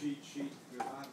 cheat sheet, you're not